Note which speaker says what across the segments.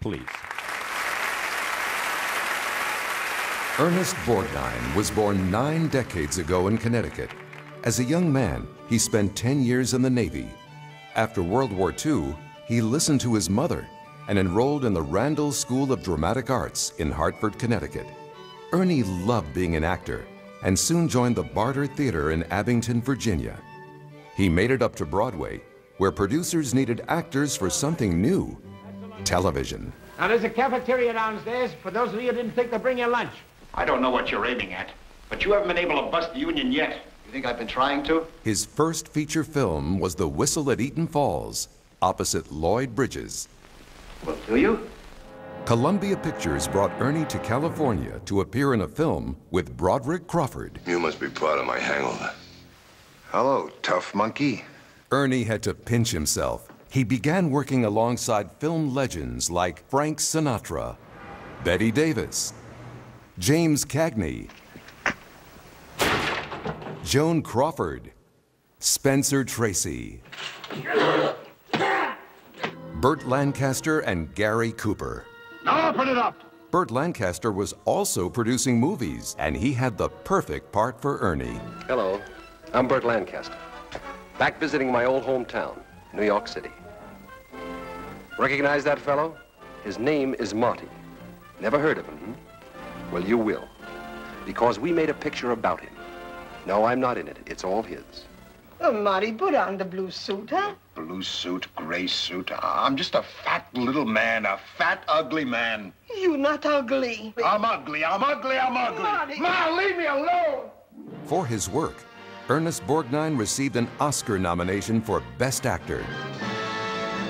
Speaker 1: please. Ernest Borgnine was born nine decades ago in Connecticut. As a young man, he spent 10 years in the Navy. After World War II, he listened to his mother and enrolled in the Randall School of Dramatic Arts in Hartford, Connecticut. Ernie loved being an actor and soon joined the Barter Theater in Abingdon, Virginia. He made it up to Broadway, where producers needed actors for something new television.
Speaker 2: Now, there's a cafeteria downstairs for those of you who didn't think to bring your lunch.
Speaker 3: I don't know what you're aiming at, but you haven't been able to bust the union yet.
Speaker 4: You think I've been trying to?
Speaker 1: His first feature film was The Whistle at Eaton Falls, opposite Lloyd Bridges.
Speaker 4: Well, do you?
Speaker 1: Columbia Pictures brought Ernie to California to appear in a film with Broderick Crawford.
Speaker 5: You must be proud of my hangover. Hello, tough monkey.
Speaker 1: Ernie had to pinch himself. He began working alongside film legends like Frank Sinatra, Bette Davis, James Cagney, Joan Crawford, Spencer Tracy, Burt Lancaster, and Gary Cooper.
Speaker 3: Now open it up!
Speaker 1: Burt Lancaster was also producing movies, and he had the perfect part for Ernie.
Speaker 6: Hello, I'm Burt Lancaster. Back visiting my old hometown, New York City. Recognize that fellow? His name is Marty. Never heard of him, hmm? Well, you will. Because we made a picture about him. No, I'm not in it. It's all his.
Speaker 7: Oh, Marty, put on the blue suit, huh?
Speaker 5: Blue suit, gray suit. I'm just a fat little man, a fat, ugly man.
Speaker 7: You're not ugly.
Speaker 5: I'm ugly, I'm ugly, I'm ugly.
Speaker 7: Marty.
Speaker 5: Ma, leave me alone!
Speaker 1: For his work, Ernest Borgnine received an Oscar nomination for Best Actor.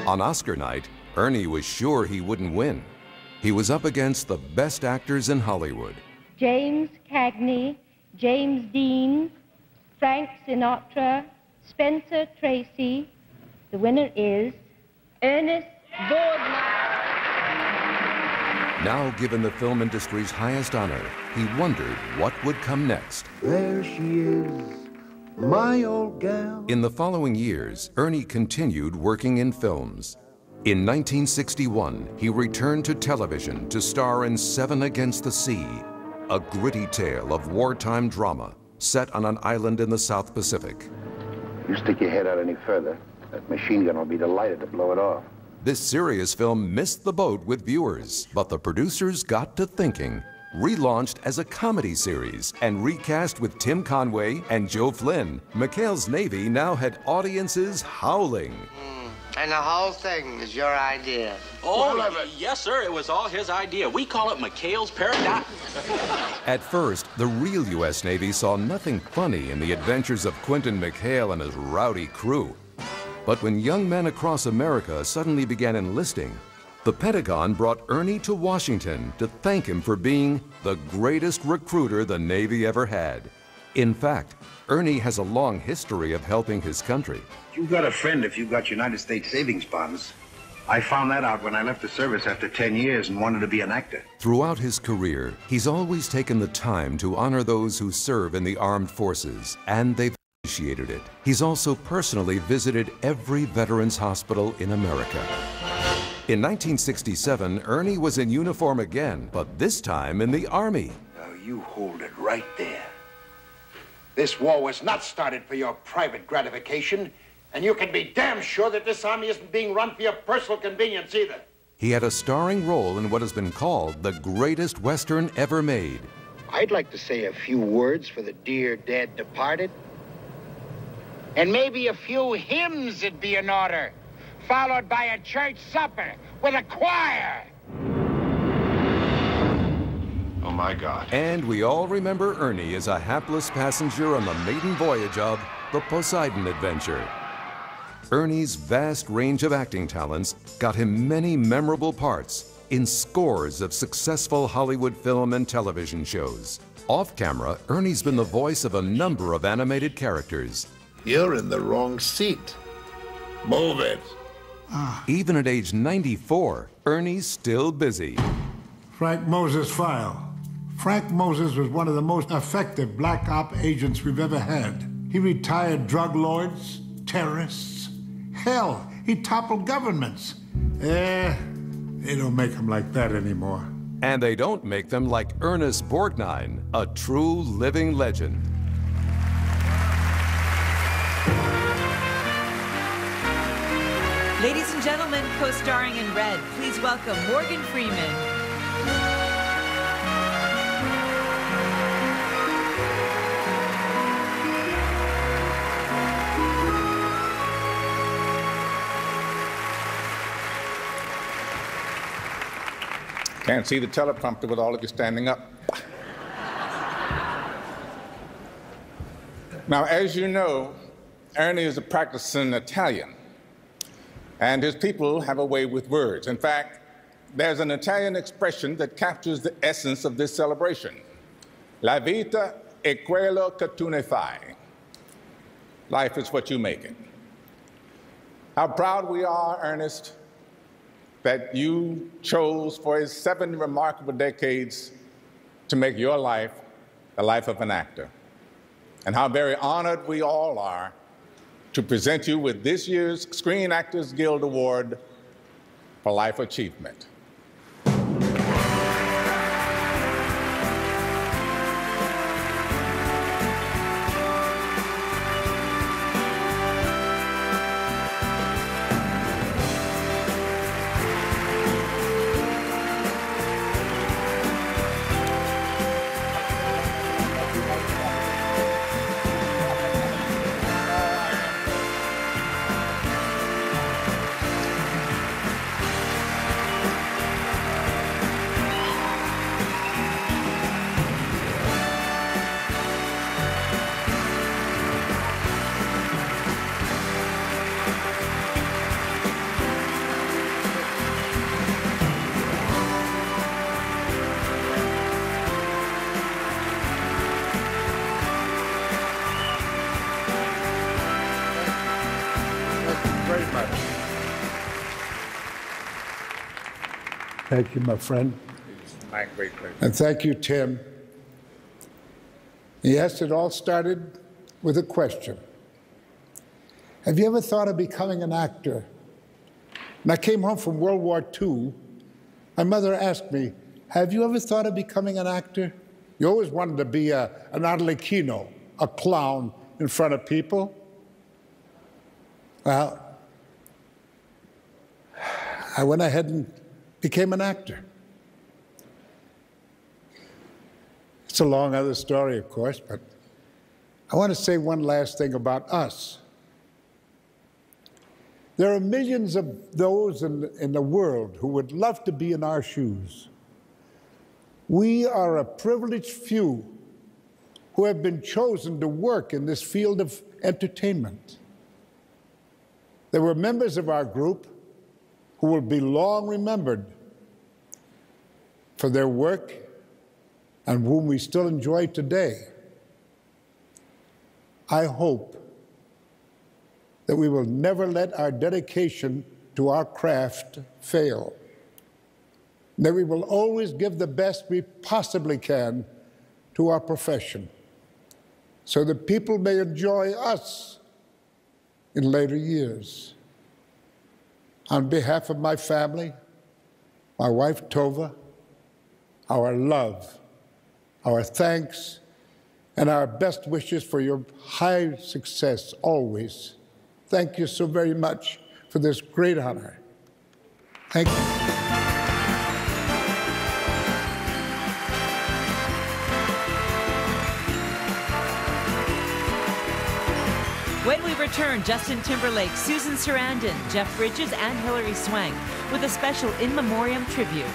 Speaker 1: On Oscar night, Ernie was sure he wouldn't win. He was up against the best actors in Hollywood.
Speaker 8: James Cagney, James Dean, Frank Sinatra, Spencer Tracy. The winner is Ernest Borgnine.
Speaker 1: Now given the film industry's highest honor, he wondered what would come next.
Speaker 9: There she is, my old gal.
Speaker 1: In the following years, Ernie continued working in films. In 1961, he returned to television to star in Seven Against the Sea, a gritty tale of wartime drama set on an island in the South Pacific.
Speaker 4: You stick your head out any further, that machine gun will be delighted to blow it off.
Speaker 1: This serious film missed the boat with viewers, but the producers got to thinking. Relaunched as a comedy series and recast with Tim Conway and Joe Flynn, McHale's Navy now had audiences howling.
Speaker 10: And the whole thing is your idea.
Speaker 11: Oh, y- yes, sir. It was all his idea. We call it McHale's Paradox.
Speaker 1: At first, the real U.S. Navy saw nothing funny in the adventures of Quentin McHale and his rowdy crew. But when young men across America suddenly began enlisting, the Pentagon brought Ernie to Washington to thank him for being the greatest recruiter the Navy ever had. In fact, Ernie has a long history of helping his country.
Speaker 4: You've got a friend if you've got United States savings bonds. I found that out when I left the service after 10 years and wanted to be an actor.
Speaker 1: Throughout his career, he's always taken the time to honor those who serve in the armed forces, and they've appreciated it. He's also personally visited every veterans hospital in America. In 1967, Ernie was in uniform again, but this time in the Army.
Speaker 3: Now you hold it right there. This war was not started for your private gratification, and you can be damn sure that this army isn't being run for your personal convenience either.
Speaker 1: He had a starring role in what has been called the greatest Western ever made.
Speaker 10: I'd like to say a few words for the dear dead departed. And maybe a few hymns would be in order, followed by a church supper with a choir.
Speaker 5: My God.
Speaker 1: And we all remember Ernie as a hapless passenger on the maiden voyage of the Poseidon Adventure. Ernie's vast range of acting talents got him many memorable parts in scores of successful Hollywood film and television shows. Off camera, Ernie's been the voice of a number of animated characters.
Speaker 9: You're in the wrong seat. Move it. Ah.
Speaker 1: Even at age 94, Ernie's still busy.
Speaker 12: Frank Moses file. Frank Moses was one of the most effective black op agents we've ever had. He retired drug lords, terrorists. Hell, he toppled governments. Eh, They don't make them like that anymore.
Speaker 1: And they don't make them like Ernest Borgnine, a true living legend.
Speaker 13: Ladies and gentlemen, co-starring in Red, please welcome Morgan Freeman.
Speaker 14: Can't see the teleprompter with all of you standing up. now, as you know, Ernie is a practicing Italian, and his people have a way with words. In fact, there's an Italian expression that captures the essence of this celebration. La vita è quello che tu ne fai. Life is what you make it. How proud we are, Ernest, that you chose for his seven remarkable decades to make your life the life of an actor. And how very honored we all are to present you with this year's Screen Actors Guild Award for Life Achievement.
Speaker 12: Thank you, my friend.
Speaker 14: My great pleasure.
Speaker 12: And thank you, Tim. Yes, it all started with a question. Have you ever thought of becoming an actor? When I came home from World War II, my mother asked me, Have you ever thought of becoming an actor? You always wanted to be a, an arlecchino, a clown in front of people. Well, I went ahead and became an actor. It's a long other story, of course, but I want to say one last thing about us. There are millions of those in, in the world who would love to be in our shoes. We are a privileged few who have been chosen to work in this field of entertainment. There were members of our group who will be long remembered for their work and whom we still enjoy today. I hope that we will never let our dedication to our craft fail, that we will always give the best we possibly can to our profession so that people may enjoy us in later years. On behalf of my family, my wife Tova, our love, our thanks, and our best wishes for your high success always. Thank you so very much for this great honor. Thank you.
Speaker 13: Return, Justin Timberlake, Susan Sarandon, Jeff Bridges, and Hilary Swank with a special in memoriam tribute.